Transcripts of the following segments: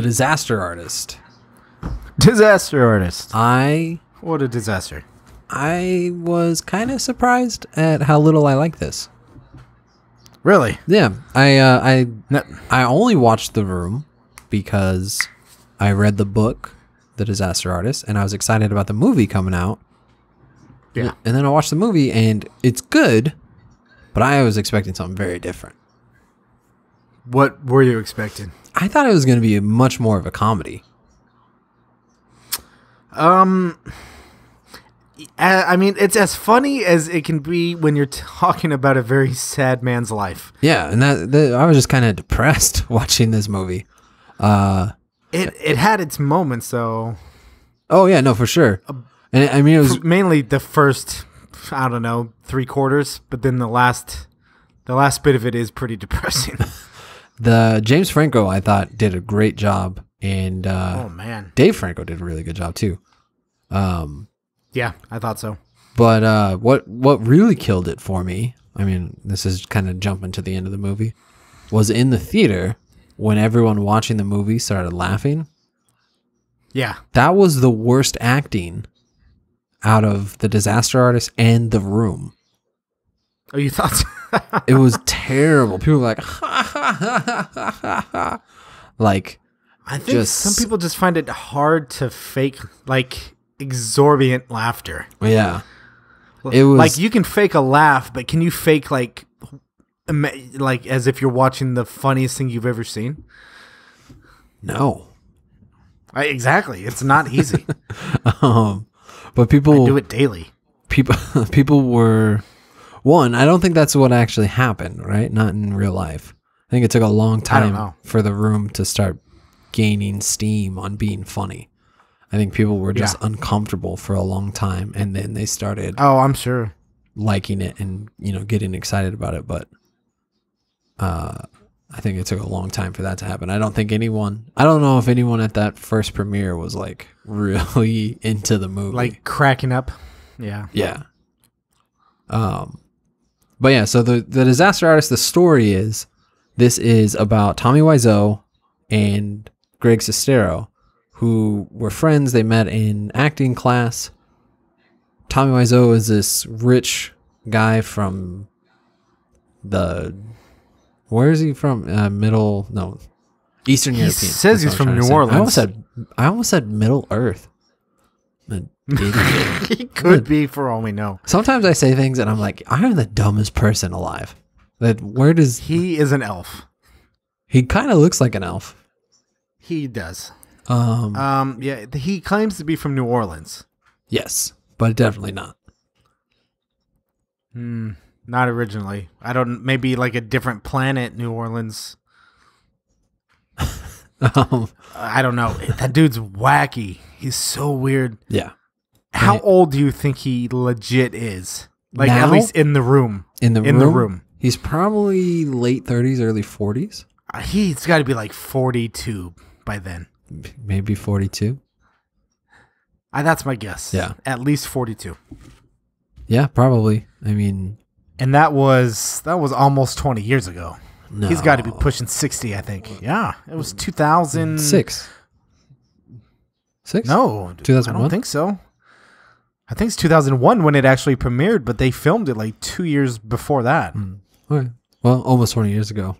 The Disaster Artist. Disaster artist. I What a disaster. I was kind of surprised at how little I like this. Really? Yeah, I uh, I No, I only watched The Room because I read the book, The Disaster Artist, and I was excited about the movie coming out. yeah. And then I watched the movie and it's good, but I was expecting something very different. What were you expecting? I thought it was going to be much more of a comedy. Um, I mean, it's as funny as it can be when you're talking about a very sad man's life. Yeah, and that, that I was just kind of depressed watching this movie. Uh It it had its moments though. oh yeah, no for sure. And I mean it was Mainly the first, I don't know, three quarters, but then the last, the last bit of it is pretty depressing. The James Franco I thought did a great job and uh oh man. Dave Franco did a really good job too. Um Yeah, I thought so. But uh, what what really killed it for me, I mean, this is kind of jumping to the end of the movie, was in the theater when everyone watching the movie started laughing. Yeah. That was the worst acting out of the disaster artist and the room. Oh, you thought? So? It was terrible. People were like, like I think Just- some people just find it hard to fake like exorbitant laughter. yeah, It was- like you can fake a laugh, but can you fake like like as if you're watching the funniest thing you've ever seen? no. I, exactly, it's not easy. Um, but people Do it daily. people people were one i don't think that's what actually happened right not in real life i think it took a long time for the room to start gaining steam on being funny i think people were just Yeah. uncomfortable for a long time and then they started Oh, I'm sure. liking it and you know getting excited about it but uh i think it took a long time for that to happen i don't think anyone i don't know if anyone at that first premiere was like really into the movie Like cracking up. Yeah. yeah. Um, but yeah, so the the disaster artist, the story is this is about Tommy Wiseau and Greg Sestero, who were friends. They met in acting class. Tommy Wiseau is this rich guy from the where is he from? Uh, middle no, Eastern He European. says he's from New say. I almost Orleans. said I almost said Middle Earth. An idiot. he could be for all we know. Sometimes I say things and I'm like, I am the dumbest person alive. That where does He is an elf. he kind of looks like an elf? He does. Um, Um, yeah, th- he claims to be from New Orleans. yes, but definitely not. Hmm, not originally. I don't. Maybe like a different planet, New Orleans. Um, I don't know. That dude's wacky. He's so weird. yeah, How old do you think he legit is? Like at least in the room. in the In room, the room. he's probably late 30s, early 40s, Uh, He's got to be like forty-two by then. maybe 42. Uh, that's my guess. Yeah. at least forty-two. Yeah, probably. I mean, And that was that was almost twenty years ago. No, He's got to be pushing sixty, I think. Yeah, it was two thousand six. Six? No, 2001? I 2001? don't think so. I think it's 2001 when it actually premiered, but they filmed it like two years before that. Hmm. Okay. Well, almost 20 years ago.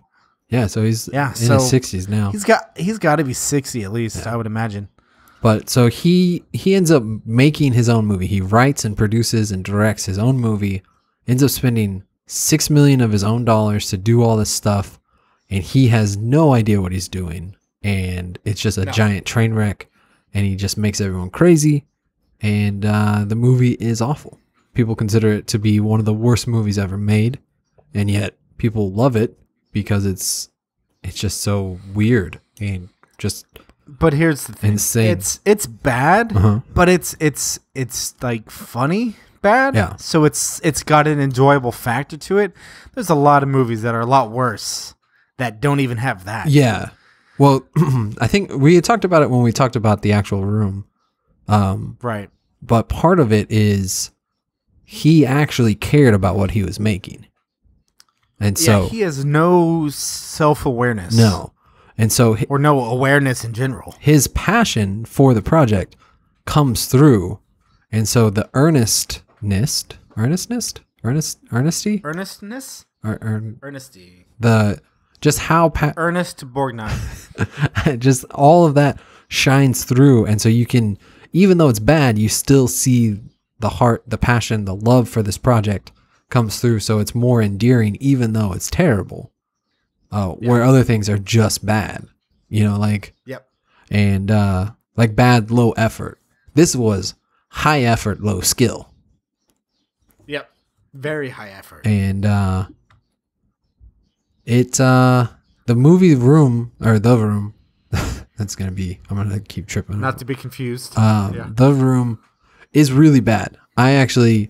Yeah, so he's Yeah, in so his 60s now. He's got he's got to be 60 at least, I would imagine. But so he he ends up making his own movie. He writes and produces and directs his own movie. Ends up spending six million of his own dollars to do all this stuff, and he has no idea what he's doing. And it's just a giant train wreck, and he just makes everyone crazy. And uh, the movie is awful. People consider it to be one of the worst movies ever made, and yet people love it because it's it's just so weird and just But here's the thing. Insane. It's it's bad, Uh-huh. but it's it's it's like funny bad. Yeah. So it's it's got an enjoyable factor to it. There's a lot of movies that are a lot worse that don't even have that. Yeah. Well, I think we talked about it when we talked about the actual room. Um, Right. but part of it is he actually cared about what he was making. And so yeah, he has no self awareness. no. And so or no awareness in general. his passion for the project comes through. And so the earnestness, earnestness, earnest, earnesty, Earnestness, or, or earnesty, the just how pa- Ernest Borgnine. just all of that shines through and so you can even though it's bad you still see the heart the passion the love for this project comes through so it's more endearing even though it's terrible. Uh, where other things are just bad you know like yep. and uh like bad low effort. This was high effort low skill. Very high effort. and uh it uh the movie room or the room that's gonna be i'm gonna keep tripping Not to be confused. um, yeah. the room is really bad i actually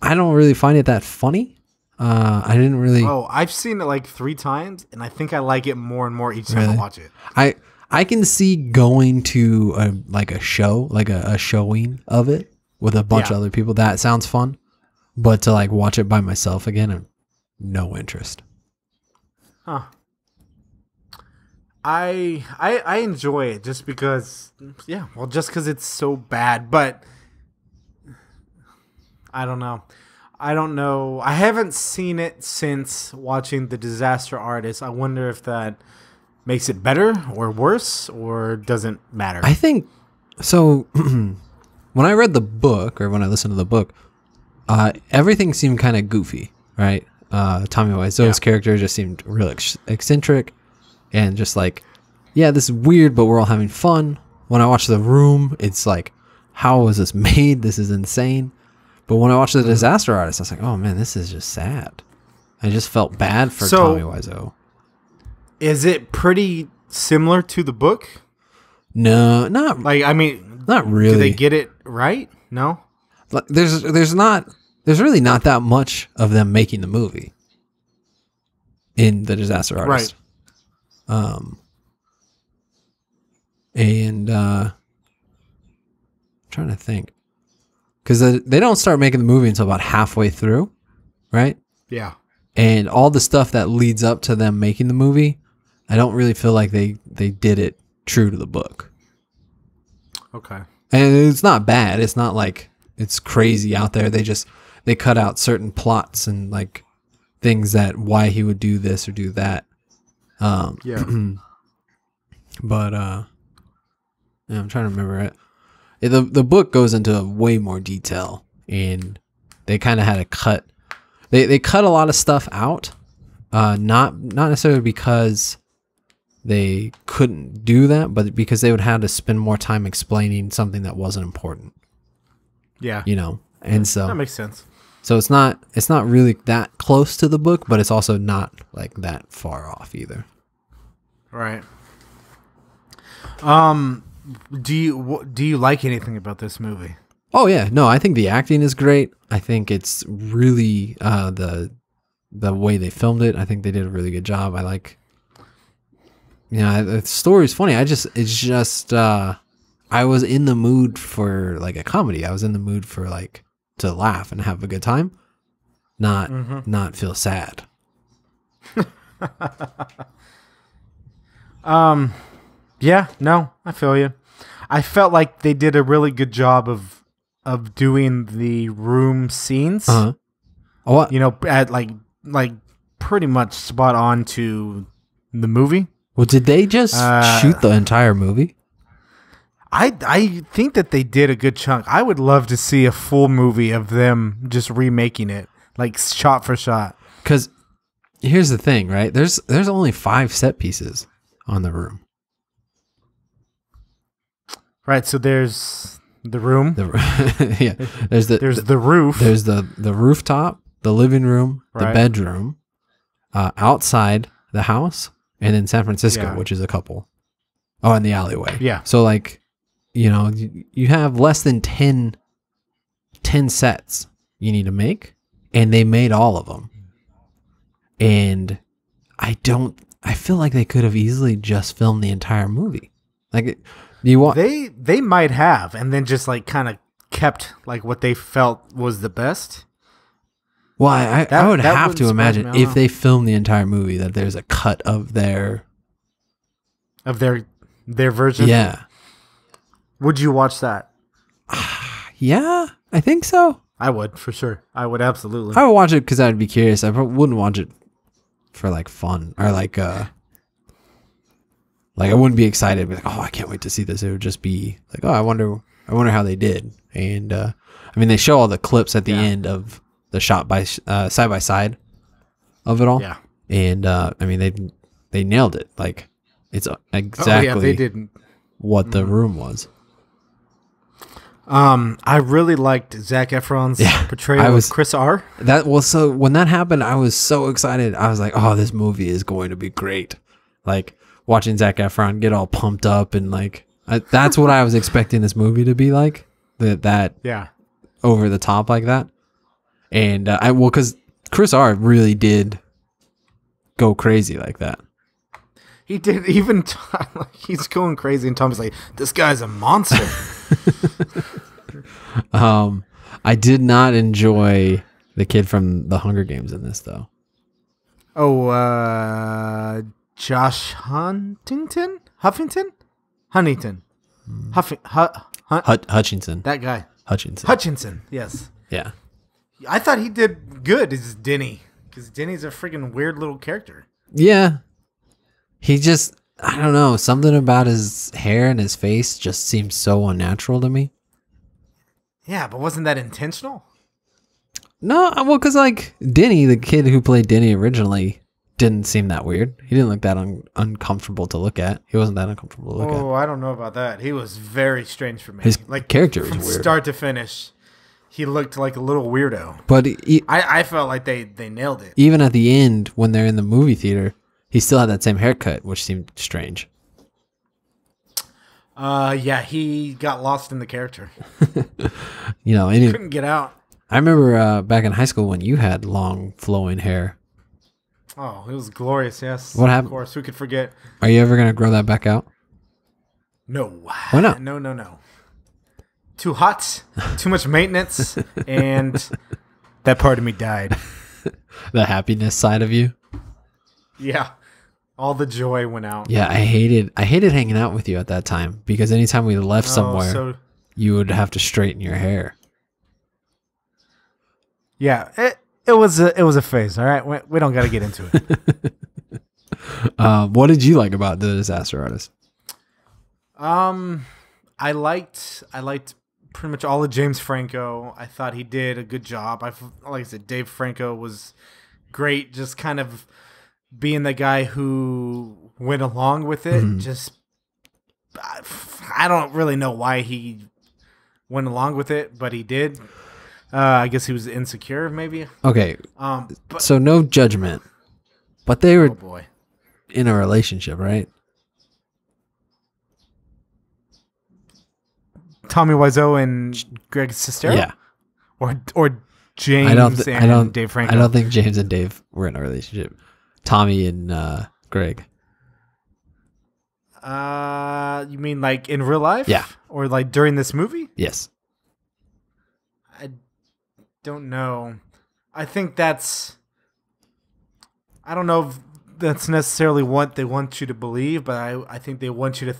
i don't really find it that funny uh i didn't really Oh, I've seen it like three times, and I think I like it more and more each time I watch it. i i can see going to a like a show like a, a showing of it with a bunch Yeah. of other people that sounds fun but to like watch it by myself again I'm no interest Huh. I I I enjoy it just because yeah, well just cuz it's so bad, but I don't know. I don't know. I haven't seen it since watching The Disaster Artist. I wonder if that makes it better or worse or doesn't matter. I think so. when I read the book, or when I listened to the book, uh, everything seemed kind of goofy, right? Uh, Tommy Wiseau's Yeah. character just seemed real ex- eccentric, and just like, yeah, this is weird, but we're all having fun. When I watch The Room, it's like, how was this made? This is insane. But when I watched The Disaster Artist, I was like, oh man, this is just sad. I just felt bad for So- Tommy Wiseau. Is it pretty similar to the book? No, not Like I mean, not really. do they get it right? No? Like, there's there's not there's really not that much of them making the movie in the disaster artist. Um and uh I'm trying to think. Because they, they don't start making the movie until about halfway through right? Yeah. and all the stuff that leads up to them making the movie i don't really feel like they they did it true to the book. Okay. and it's not bad. It's not like it's crazy out there. They just they cut out certain plots and like things that why he would do this or do that. Um Yeah. but uh yeah, i'm trying to remember it. The the book goes into way more detail and they kind of had to cut they they cut a lot of stuff out uh not not necessarily because they couldn't do that but because they would have to spend more time explaining something that wasn't important yeah. you know and so That makes sense. so it's not it's not really that close to the book but it's also not like that far off either Right. Um, do you do you like anything about this movie? Oh yeah, no, I think the acting is great. I think it's really uh, the the way they filmed it. I think they did a really good job. I like, you know, the story's funny. I just it's just uh, I was in the mood for like a comedy. I was in the mood for like to laugh and have a good time, not not feel sad. Um, yeah, no, I feel you. I felt like they did a really good job of of doing the room scenes. Uh huh. Oh? You know, at like like pretty much spot on to the movie. Well, did they just Uh, shoot the entire movie? I I think that they did a good chunk. I would love to see a full movie of them just remaking it, like shot for shot. Because here's the thing, right? There's there's only five set pieces on the room. Right. So there's the room. The yeah, there's the There's the roof. there's the the rooftop, the living room, the bedroom, uh, outside the house, and then San Francisco, Yeah. which is a couple. Oh, and the alleyway. Yeah. So like, you know, you, have less than 10, 10 sets you need to make, and they made all of them. And I don't. I feel like they could have easily just filmed the entire movie. Like, do you want? They they might have, and then just like kind of kept like what they felt was the best. Well, I, I, I would have to imagine me, I don't if they filmed the entire movie that there's a cut of their of their their version. Yeah. Would you watch that? Yeah, I think so. I would for sure. I would absolutely. I would watch it because I'd be curious. I wouldn't watch it for like fun or like uh like I wouldn't be excited. Be like, oh, I can't wait to see this. It would just be like, oh, I wonder, I wonder how they did. And uh I mean, they show all the clips at the Yeah. end of the shot by uh, side by side of it all. yeah. And uh I mean, they they nailed it. Like it's Oh exactly yeah, they didn't. what the room was. Um, I really liked Zac Efron's Yeah, portrayal I was- of Chris R. That well, so when that happened, I was so excited. I was like, "Oh, this movie is going to be great!" Like watching Zac Efron get all pumped up and like I, that's what I was expecting this movie to be like. That that Yeah. over the top like that, and uh, I well, because Chris R really did go crazy like that. He did even Tom, like, he's going crazy, and Tom's like, "This guy's a monster." Um, I did not enjoy the kid from the Hunger Games in this though. oh, uh, Josh Huntington, Huffington, Huntington, Huffing, Hu- Hun- Hut- Hutchinson, that guy, Hutchinson, Hutchinson. Yes, yeah. I thought he did good as Denny because Denny's a freaking weird little character. Yeah. He just I don't know, something about his hair and his face just seems so unnatural to me. Yeah, but wasn't that intentional? No, uh, well cuz like Denny, the kid who played Denny originally didn't seem that weird. He didn't look that un- uncomfortable to look at. He wasn't that uncomfortable to look Oh, I don't know about that. He was very strange for me. His like character was from weird. start to finish. He looked like a little weirdo. at. I, I felt like they, they nailed it. even at the end when they're in the movie theater, he still had that same haircut, which seemed strange. Uh, yeah, he got lost in the character. You know, and he- Couldn't get out. I remember uh, back in high school when you had long flowing hair. Oh, it was glorious. Yes. What happened? Of course, who could forget? Are you ever going to grow that back out? No. Why not? No, no, no. Too hot. too much maintenance, and that part of me died. The happiness side of you? Yeah, all the joy went out. Yeah, I hated I hated hanging out with you at that time because anytime we left Oh, somewhere, so you would have to straighten your hair. yeah, it it was a it was a phase. All right, we, we don't got to get into it. Um, what did you like about the Disaster Artist? Um, I liked I liked pretty much all of James Franco. I thought he did a good job. I like I said, Dave Franco was great. Just kind of being the guy who went along with it. Mhm. Just I, I don't really know why he went along with it, but he did. Uh, I guess he was insecure, maybe. Okay, Um, but so no judgment, but they oh were boy, in a relationship, right? Tommy Wiseau and Greg Sestero, Yeah, or or James I don't. Th- and I don't. Dave Franco. I don't think James and Dave were in a relationship. Tommy and uh, Greg. Uh, you mean like in real life? Yeah. Or like during this movie? Yes. I don't know. I think that's. I don't know if that's necessarily what they want you to believe, but I, I think they want you to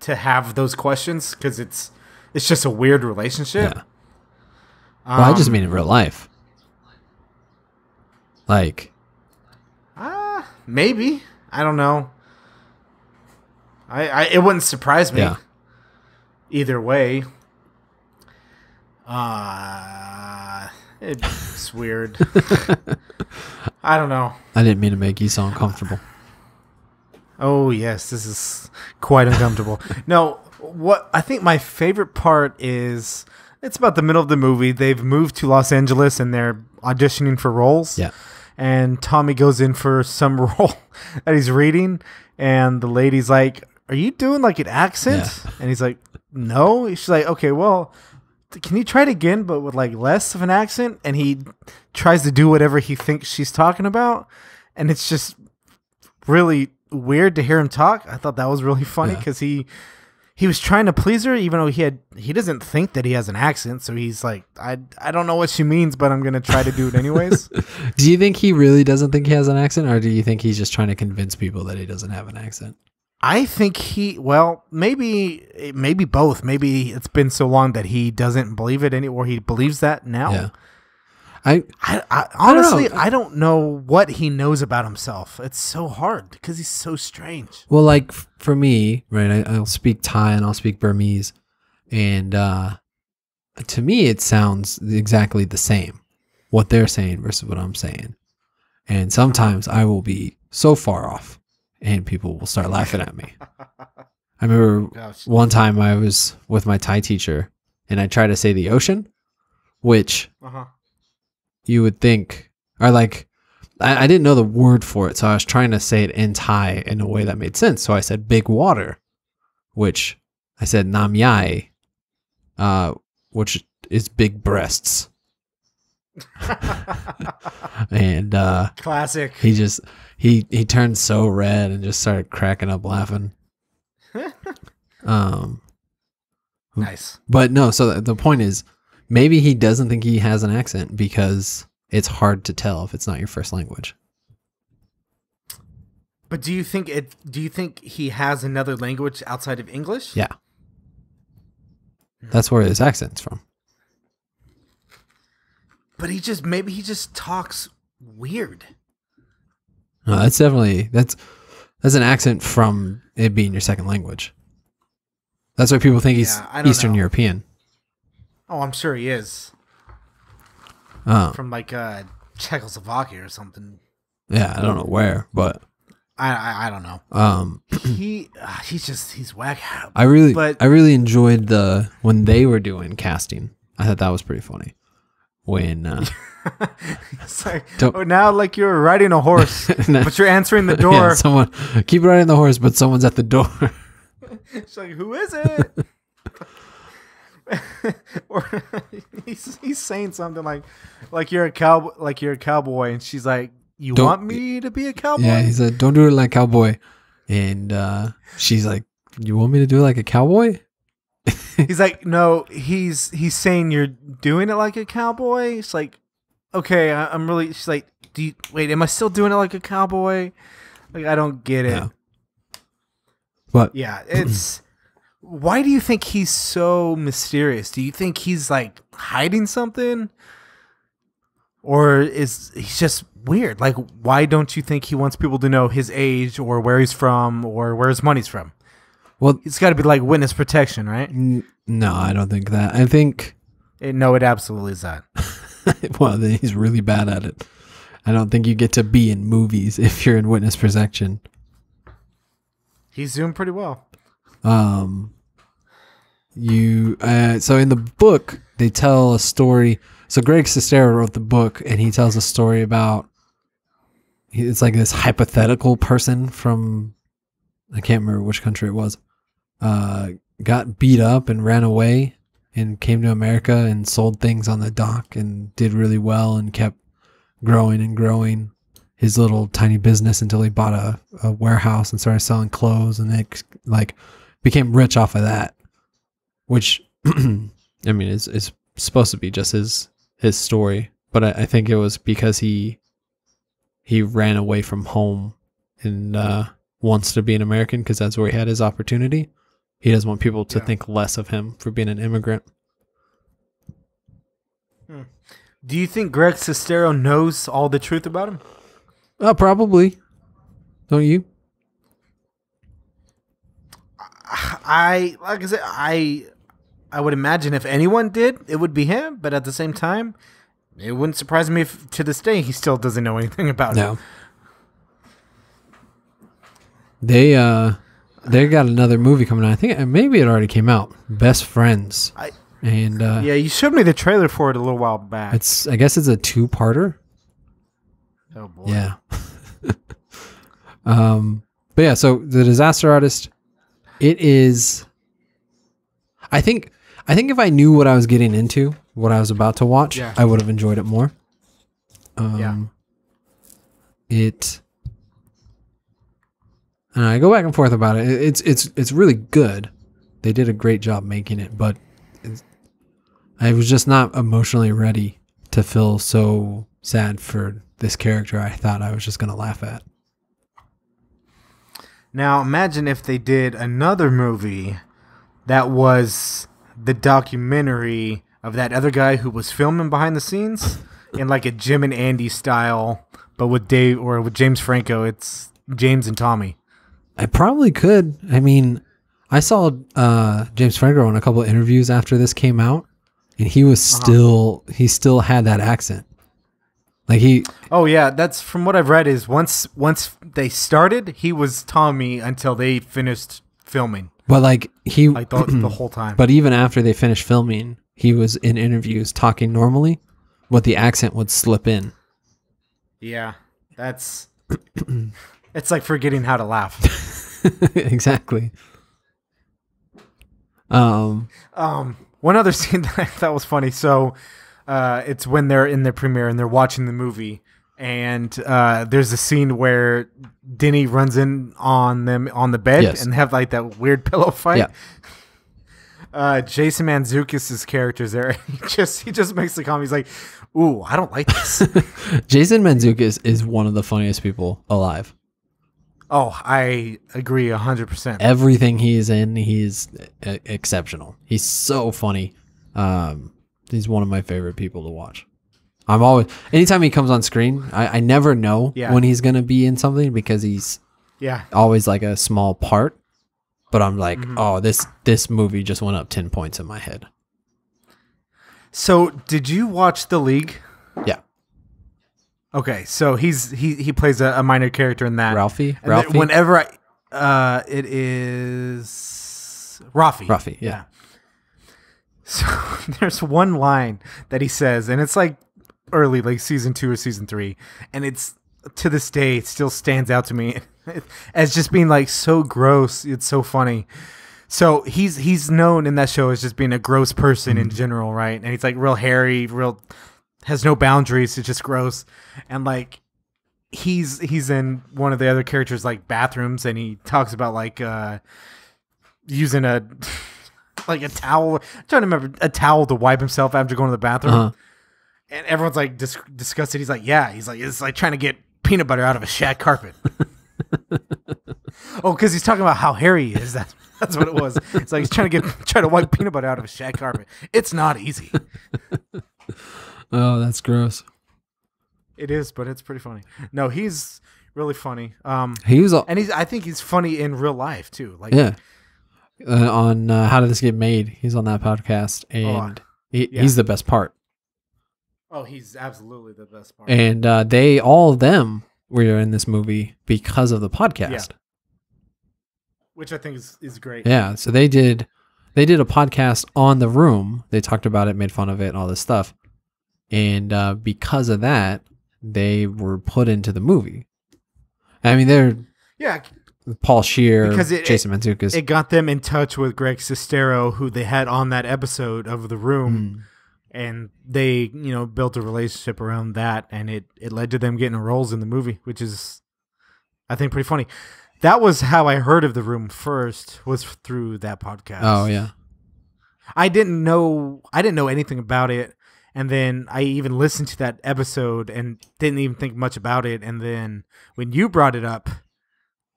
to have those questions because it's it's just a weird relationship. Yeah. Well, I just Um, mean in real life. Like, maybe. I don't know. I, I it wouldn't surprise me. Yeah. Either way. Uh it's weird. I don't know. I didn't mean to make you so uncomfortable. Oh yes, this is quite uncomfortable. no, what I think my favorite part is it's about the middle of the movie. They've moved to Los Angeles and they're auditioning for roles. Yeah. And Tommy goes in for some role that he's reading, and the lady's like, "Are you doing like an accent?" And he's like, "No." She's like, "Okay, well, can you try it again, but with like less of an accent?" And he tries to do whatever he thinks she's talking about, and it's just really weird to hear him talk. I thought that was really funny Yeah. because he he was trying to please her, even though he had he doesn't think that he has an accent. So he's like, I I don't know what she means, but I'm gonna try to do it anyways. Do you think he really doesn't think he has an accent, or do you think he's just trying to convince people that he doesn't have an accent? I think he well maybe maybe both. Maybe it's been so long that he doesn't believe it anymore. He believes that now. Yeah. I I, I don't honestly. I don't know what he knows about himself. It's so hard because he's so strange. well, like for me, right? I, I'll speak Thai and I'll speak Burmese, and uh, to me, it sounds exactly the same. What they're saying versus what I'm saying, and sometimes I will be so far off, and people will start laughing at me. I remember Gosh. one time I was with my Thai teacher, and I tried to say the ocean, which Uh-huh. You would think or like I, I didn't know the word for it so i was trying to say it in thai in a way that made sense so i said big water which i said nam yai uh, which is big breasts and uh, Classic. he just he he turned so red and just started cracking up laughing um nice. but no, so the- the point is, maybe he doesn't think he has an accent because it's hard to tell if it's not your first language. But do you think it? Do you think he has another language outside of English? Yeah. That's where his accent's from. But he just maybe he just talks weird. No, that's definitely that's that's an accent from it being your second language. That's why people think he's Yeah, Eastern know. European. Oh, I'm sure he is Oh, from like uh, Czechoslovakia or something. yeah, I don't know where, but I I, I don't know. um, he uh, he's just he's whack. I really, But- I really enjoyed the when they were doing casting. I thought that was pretty funny. When uh, like, oh, now like you're riding a horse, but you're answering the yeah, door. someone keep riding the horse, but someone's at the door. It's like, who is it? or he's, he's saying something like, like you're a cow, like you're a cowboy, and she's like, you Don't- want me to be a cowboy? Yeah, he said, "Don't do it like cowboy," and uh, she's like, "You want me to do it like a cowboy?" He's like, no, he's he's saying you're doing it like a cowboy. It's like, okay, I, I'm really. She's like, do you wait? Am I still doing it like a cowboy? Like, I don't get it. Yeah. But Yeah, it's. why do you think he's so mysterious? Do you think he's like hiding something, or is he's just weird? Like, why don't you think he wants people to know his age or where he's from or where his money's from? well, It's got to be like witness protection, right? n- no, I don't think that. I think Eh, no, it absolutely is that. well, then he's really bad at it. I don't think you get to be in movies if you're in witness protection. He's doing pretty well. Um, you uh, so in the book they tell a story. So Greg Sestero wrote the book, and he tells a story about. It's like this hypothetical person from, I can't remember which country it was, uh, got beat up and ran away, and came to America and sold things on the dock and did really well and kept growing and growing his little tiny business until he bought a, a warehouse and started selling clothes and it like became rich off of that which i mean is is supposed to be just his his story but I, I think it was because he he ran away from home and uh wants to be an american because that's where he had his opportunity. He doesn't want people to Yeah. think less of him for being an immigrant. Do you think Greg Sestero knows all the truth about him? oh probably. Don't you? I like I said, I I would imagine if anyone did, it would be him. But at the same time, it wouldn't surprise me if to this day he still doesn't know anything about it. They uh they got another movie coming out. I think uh, maybe it already came out. Best Friends. I- and uh Yeah, you showed me the trailer for it a little while back. it's I guess it's a two-parter. oh boy. Yeah. um but yeah, so The Disaster Artist it is I think I think if I knew what I was getting into, what I was about to watch, Yeah. I would have enjoyed it more. Um Yeah. it and I go back and forth about it. It- It's it's it's really good. They did a great job making it, but I was just not emotionally ready to feel so sad for this character. I thought I was just gonna laugh at. Now imagine if they did another movie that was the documentary of that other guy who was filming behind the scenes in like a Jim and Andy style, but with Dave or with James Franco. It's James and Tommy. I probably could. I mean, I saw uh, James Franco in a couple of interviews after this came out, and he was still he still had that accent. Like he, Oh yeah, that's from what I've read. Is once once they started, he was Tommy until they finished filming, but like he, I thought the whole time. but even after they finished filming, he was in interviews talking normally, but the accent would slip in. yeah, that's it's like forgetting how to laugh. exactly. Um. Um, one other scene that I thought was funny. So, uh, it's when they're in the premiere and they're watching the movie, and uh, there's a scene where Denny runs in on them on the bed Yes. and have like that weird pillow fight. Yeah. Uh, Jason Mantzoukas' character's there. He just he just makes the comment. He's like, "Ooh, I don't like this." Jason Mantzoukas is one of the funniest people alive. oh, I agree hundred percent. Everything he's in, he's exceptional. He's so funny. Um, he's one of my favorite people to watch. I'm always anytime he comes on screen, I, I never know Yeah. when he's gonna be in something because he's Yeah, always like a small part. But I'm like, Mm-hmm. oh, this this movie just went up ten points in my head. So, did you watch The League? Yeah, Okay, so he's he he plays a, a minor character in that. Ralphie, And Ralphie, whenever I, uh, it is Rafi. Ralphie, yeah. So there's one line that he says, and it's like early, like season two or season three, and it's to this day it still stands out to me as just being like so gross. It's so funny. So he's he's known in that show as just being a gross person in general, right? And he's like real hairy, real has no boundaries. It's just gross, and like he's he's in one of the other characters like bathrooms, and he talks about like uh using a like a towel. I'm trying to remember a towel to wipe himself after going to the bathroom, Uh-huh. And everyone's like dis- disgusted. He's like, yeah, he's like it's like trying to get peanut butter out of a shag carpet. oh, because he's talking about how hairy he is. That's that's what it was. It's like he's trying to get trying to wipe peanut butter out of a shag carpet. It's not easy. Oh, that's gross. It is, but it's pretty funny. No, he's really funny. Um, He was, al- and he's I think he's funny in real life too. Like, yeah, uh, on uh, how did this get made? He's on that podcast, and he, yeah. he's the best part. Oh, he's absolutely the best part. And uh, they all of them were in this movie because of the podcast. which I think is, is great. Yeah, so they did they did a podcast on the room. They talked about it, made fun of it, and all this stuff. And uh, because of that, they were put into the movie. I mean, they're Yeah, Paul Scheer, Because it- Jason Mantzoukas. it got them in touch with Greg Sestero, who they had on that episode of The Room, Mm. And they you know built a relationship around that, and it it led to them getting roles in the movie, which is I think pretty funny. That was how I heard of The Room first was through that podcast. Oh yeah, I didn't know I didn't know anything about it and then I even listened to that episode and didn't even think much about it and then when you brought it up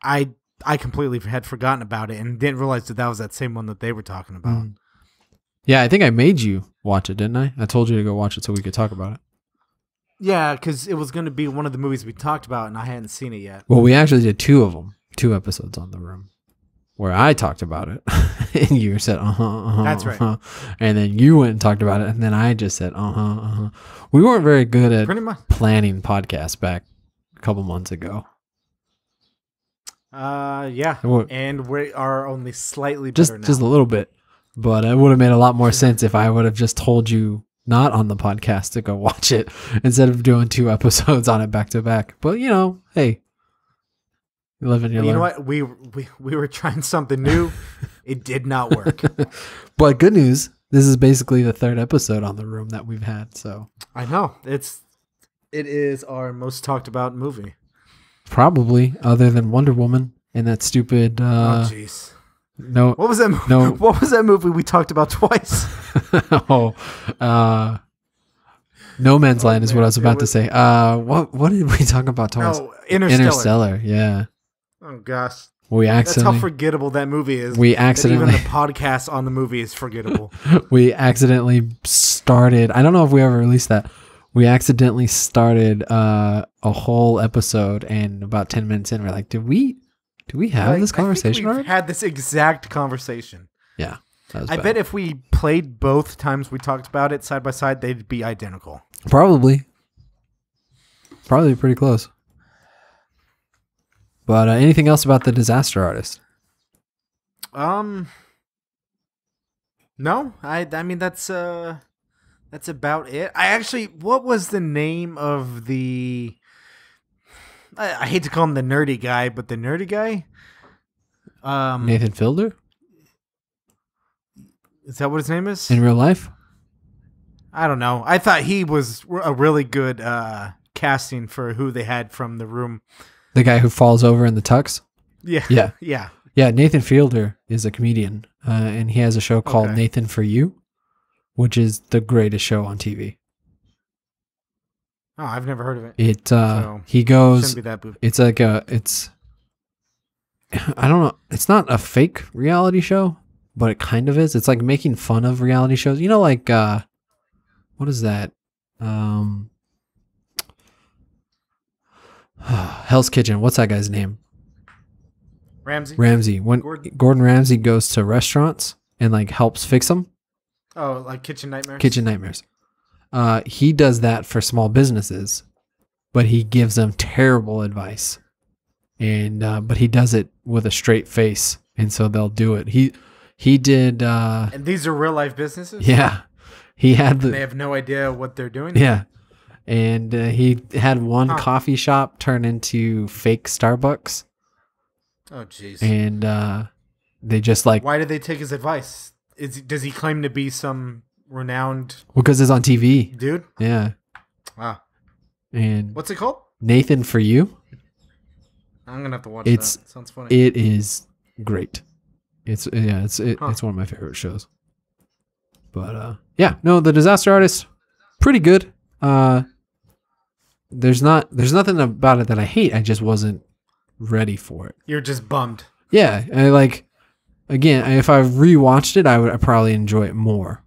I I completely had forgotten about it and didn't realize that that was that same one that they were talking about. Mm. Yeah. I think I made you watch it, didn't I? I told you to go watch it so we could talk about it. Yeah, cuz it was going to be one of the movies we talked about and I hadn't seen it yet. Well, we actually did two of them, two episodes on the room, where I talked about it, and you said, "Uh huh, uh huh." That's right. uh-huh. And then you went and talked about it, and then I just said, "Uh huh, uh huh." We weren't very good at Pretty much. planning podcasts back a couple months ago. Uh yeah. And we are only slightly Just now. just a little bit, but it would have made a lot more sense if I would have just told you not on the podcast to go watch it instead of doing two episodes on it back to back. But you know, hey, you live and you you know what? We we we were trying something new. it did not work. But good news, this is basically the third episode on the room that we've had. So I know. It's it is our most talked about movie. probably other than Wonder Woman and that stupid oh uh jeez. No What was that movie? no. What was that movie we talked about twice? oh uh No Man's Land is what I was man, about to say. Uh what what did we talk about twice? oh, Interstellar. Interstellar, yeah. Oh gosh. We That's how forgettable that movie is. we that even accidentally the podcast on the movie is forgettable. we accidentally started. I don't know if we ever released that. We accidentally started uh, a whole episode, and about ten minutes in, we're like, "Did we? Did we have Like, this conversation we've already?" had this exact conversation. Yeah, I bet if we played both times we talked about it side by side, they'd be identical. Probably. Probably pretty close. But uh, anything else about the disaster artist? Um, no, I I mean that's uh that's about it. I actually, what was the name of the? I, I hate to call him the nerdy guy, but the nerdy guy. Um, Nathan Fielder is that what his name is? in real life? I don't know. I thought he was a really good uh casting for who they had from the room. The guy who falls over in the tux? Yeah, Yeah. yeah. Yeah, Nathan Fielder is a comedian, uh, and he has a show called Okay. Nathan for You, which is the greatest show on TV. Oh, I've never heard of it. It uh, So, he goes. Shouldn't that boo. It's like a. It's. I don't know. It's not a fake reality show, but it kind of is. It's like making fun of reality shows. You know, like uh, what is that? Um, Hell's Kitchen. What's that guy's name? Ramsay. Ramsay. When Gordon. Gordon Ramsay goes to restaurants and like helps fix them, oh, like Kitchen Nightmares. kitchen nightmares. Uh, he does that for small businesses, but he gives them terrible advice, and uh, but he does it with a straight face, and so they'll do it. He he did. Uh, And these are real life businesses. yeah, he had They have no idea what they're doing. yeah, and uh, he had one Huh. coffee shop turn into fake Starbucks, Oh, jeez. and uh, they just like Why did they take his advice? Is does he claim to be some renowned because it's on TV. dude? Yeah, Wow. and What's it called? Nathan for you. I'm gonna have to watch It's- that. Sounds funny. It is great. It's yeah, it's it, Huh. it's one of my favorite shows. But uh yeah, no, the disaster artist pretty good. Uh there's not there's nothing about it that I hate. I just wasn't ready for it. You're just bummed. Yeah, I like again, if I rewatched it, I would I'd probably enjoy it more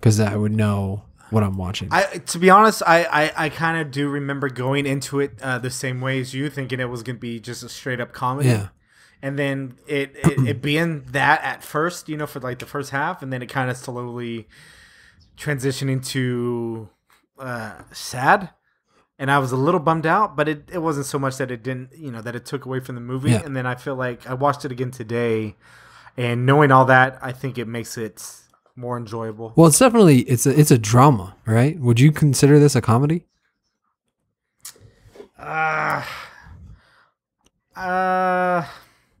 cuz I would know what I'm watching. I to be honest, I I, I kind of do remember going into it uh, the same way as you, thinking it was gonna be just a straight up comedy. yeah. and then it, it it being that at first, you know, for like the first half, and then it kind of slowly transitioned into uh, sad. And I was a little bummed out, but it, it wasn't so much that it didn't, you know, that it took away from the movie. Yeah. And then I feel like I watched it again today, and knowing all that, I think it makes it more enjoyable. Well, it's definitely it's a it's a drama, right? Would you consider this a comedy? Uh, uh,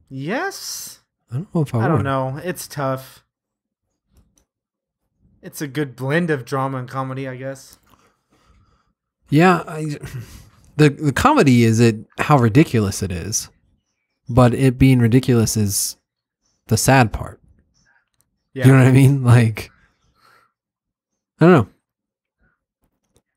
yes. I don't know if I, I don't know. It's tough. It's a good blend of drama and comedy, I guess. Yeah, I, the the comedy is it how ridiculous it is, but it being ridiculous is the sad part. Yeah. You know what I mean? Like, I don't know,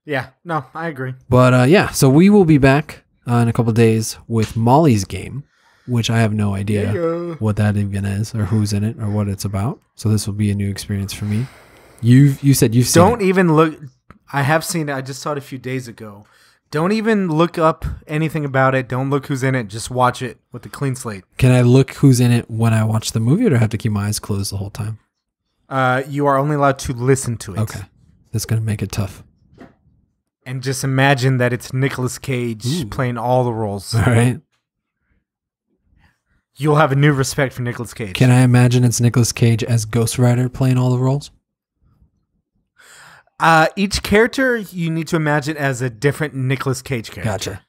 Yeah. No, I agree. but uh, yeah. So we will be back uh, in a couple days with Molly's game, which I have no idea Yeah. what that even is or who's in it or what it's about. So this will be a new experience for me. You you said you've seen Don't it. even look. I have seen it. I just saw it a few days ago. Don't even look up anything about it. Don't look who's in it. Just watch it with a clean slate. Can I look who's in it when I watch the movie, or do I have to keep my eyes closed the whole time? Uh, you are only allowed to listen to it. Okay, that's gonna make it tough. And just imagine that it's Nicolas Cage Ooh. playing all the roles. All right. You'll have a new respect for Nicolas Cage. Can I imagine it's Nicolas Cage as Ghost Rider playing all the roles? Uh, each character you need to imagine as a different Nicolas Cage character. Gotcha.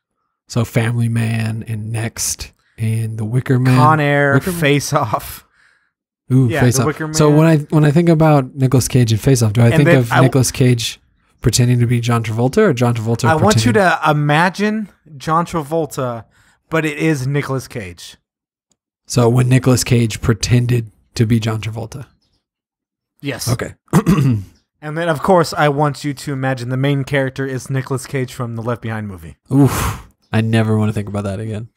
So Family Man and Next and The Wicker Man. Con Air, Wicker Man? Face Off. Ooh, yeah, Face Off. So when I when I think about Nicolas Cage and Face Off, do I And think of I Nicolas Cage pretending to be John Travolta or John Travolta? I want you to imagine John Travolta, but it is Nicolas Cage. So when Nicolas Cage pretended to be John Travolta. Yes. Okay. And then, of course, I want you to imagine the main character is Nicolas Cage from the Left Behind movie. Oof. I never want to think about that again.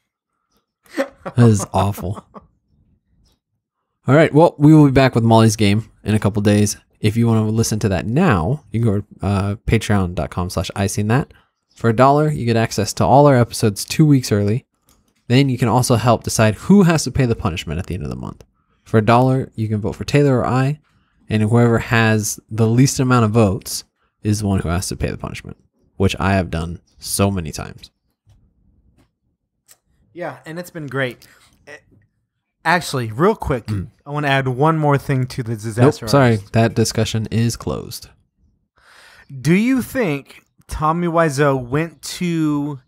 That is awful. All right. Well, we will be back with Molly's game in a couple days. If you want to listen to that now, you can go to uh, patreon.com slash I seen that. For a dollar, you get access to all our episodes two weeks early. Then you can also help decide who has to pay the punishment at the end of the month. For a dollar, you can vote for Taylor or I, and whoever has the least amount of votes is the one who has to pay the punishment, which I have done so many times. Yeah, and it's been great. Actually, real quick, I want to add one more thing to the Nope, disaster. sorry, artist. that discussion is closed. Do you think Tommy Wiseau went to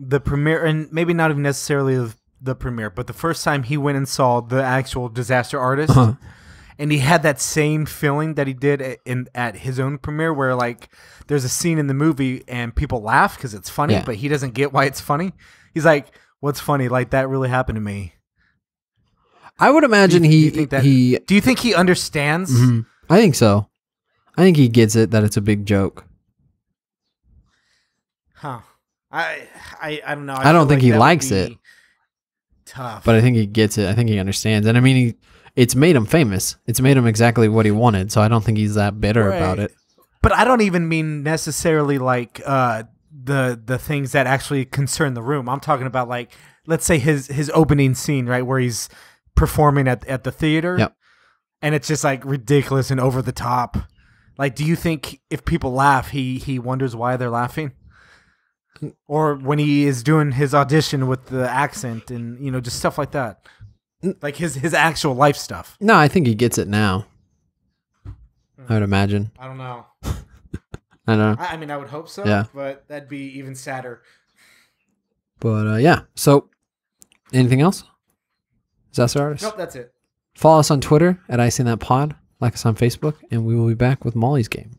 the premiere, and maybe not even necessarily the premiere, but the first time he went and saw the actual disaster artist, Uh-huh. and he had that same feeling that he did a- in at his own premiere, where like there's a scene in the movie and people laugh because it's funny, Yeah. but he doesn't get why it's funny. He's like, "What's funny? Like that really happened to me." I would imagine Do you- do he you think that- he. Do you think he understands? Mhm. I think so. I think he gets it that it's a big joke. Huh. I I I don't know. I don't feel think he likes it. Tough. but I think he gets it. I think he understands, and I mean, he, it's made him famous. It's made him exactly what he wanted. So I don't think he's that bitter about it. But I don't even mean necessarily like uh, the the things that actually concern the room. I'm talking about like let's say his his opening scene, right, where he's performing at at the theater. Yep. And it's just like ridiculous and over the top. Like, do you think if people laugh, he he wonders why they're laughing? Or when he is doing his audition with the accent and you know just stuff like that, like his his actual life stuff. No, I think he gets it now. I would imagine. I don't know. I don't know, I, I mean, I would hope so. Yeah. But that'd be even sadder. but uh, yeah. So, anything else? Disaster artist. Nope, that's it. Follow us on Twitter at I Seen That Pod. Like us on Facebook, and we will be back with Molly's game.